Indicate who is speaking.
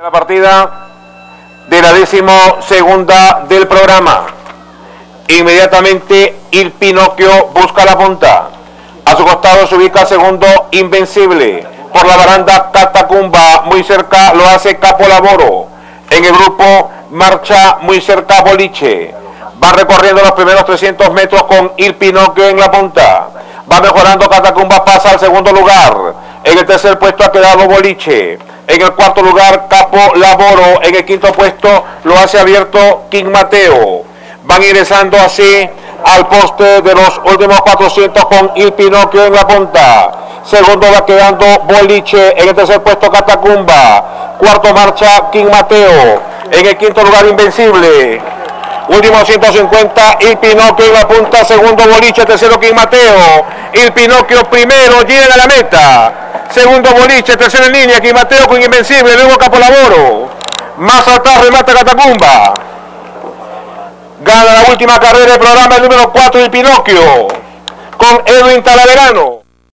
Speaker 1: La partida de la décimo segunda del programa. Inmediatamente Il Pinocchio busca la punta. A su costado se ubica segundo Invencible. Por la baranda Catacumba, muy cerca lo hace Capo Laboro. En el grupo marcha muy cerca Boliche. Va recorriendo los primeros 300 metros con Il Pinocchio en la punta. Va mejorando Catacumba, pasa al segundo lugar. En el tercer puesto ha quedado Boliche. En el cuarto lugar, Capo Laboro. En el quinto puesto lo hace abierto King Mateo. Van ingresando así al poste de los últimos 400 con Il Pinocchio en la punta. Segundo va quedando Boliche. En el tercer puesto, Catacumba. Cuarto marcha King Mateo. En el quinto lugar, Invencible. Último 150, Il Pinocchio en la punta, segundo Boliche, tercero King Mateo. Il Pinocchio primero, llega a la meta. Segundo Boliche, tercero en línea, King Mateo con Invencible, luego Capolaboro. Más atrás remata Catacumba. Gana la última carrera del programa el número 4 Il Pinocchio con Edwin Talaverano.